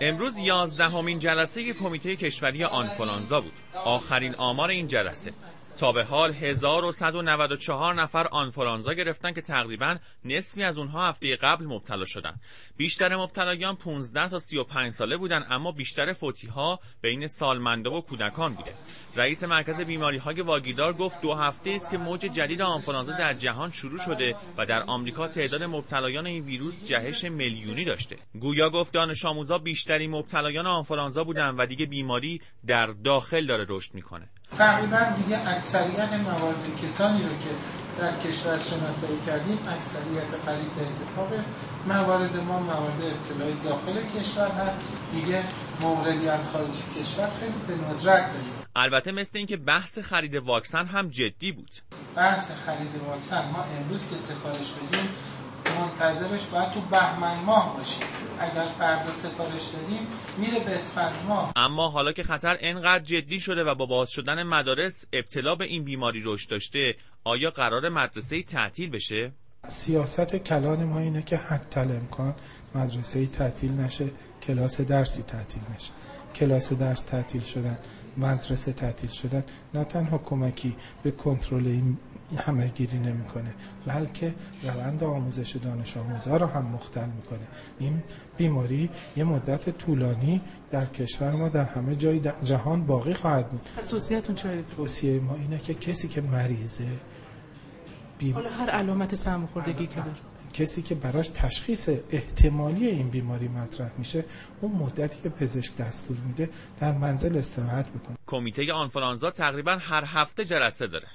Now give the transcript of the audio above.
امروز یازدهمین جلسه کمیته کشوری آنفولانزا بود. آخرین آمار این جلسه. تا به حال 1194 نفر آنفولانزا گرفتن که تقریبا نصفی از اونها هفته قبل مبتلا شدن. بیشتر مبتلایان 15 تا 35 ساله بودن اما بیشتر فوتی ها بین سالمنده و کودکان بوده. رئیس مرکز بیماری های واگیردار گفت دو هفته است که موج جدید آنفولانزا در جهان شروع شده و در آمریکا تعداد مبتلایان این ویروس جهش میلیونی داشته. گویا گفت دانش آموزا بیشترین مبتلایان آنفولانزا بودن و دیگه بیماری در داخل داره رشد می‌کنه. تقریبا دیگه اکثریت موارد کسانی رو که در کشور شناسایی کردیم اکثریت قریب به اتفاق موارد ما موارد ابتلای داخل کشور هست. دیگه موردی از خارج کشور خیلی به ندرت داریم. البته مثل اینکه بحث خرید واکسن هم جدی بود. بحث خرید واکسن ما امروز که سفارش بدیم منتظرش باید تو بهمن ماه باشیم اگر فردا سفارش دادیم میره به اسفند ماه. اما حالا که خطر انقدر جدی شده و با باز شدن مدارس ابتلا به این بیماری رشد داشته آیا قرار مدرسه تعطیل بشه؟ سیاست کلان ما اینه که حتی امکان مدرسه تعطیل نشه کلاس درسی تعطیل نشه. کلاس درس تعطیل شدن مدرسه تعطیل شدن نه تنها کمکی به کنترل این همه گیری نمی‌کنه بلکه روند آموزش دانش آموزا رو هم مختل می‌کنه. این بیماری یه مدت طولانی در کشور ما در همه جای جهان باقی خواهد بود. از توصیهتون چه توصیه ما اینه که کسی که مریضه بیم... حالا هر علامت سرماخوردگی که داره. کسی که براش تشخیص احتمالی این بیماری مطرح میشه اون مدتی که پزشک دستور میده در منزل استراحت بکنه. کمیته آنفولانزا تقریبا هر هفته جلسه داره.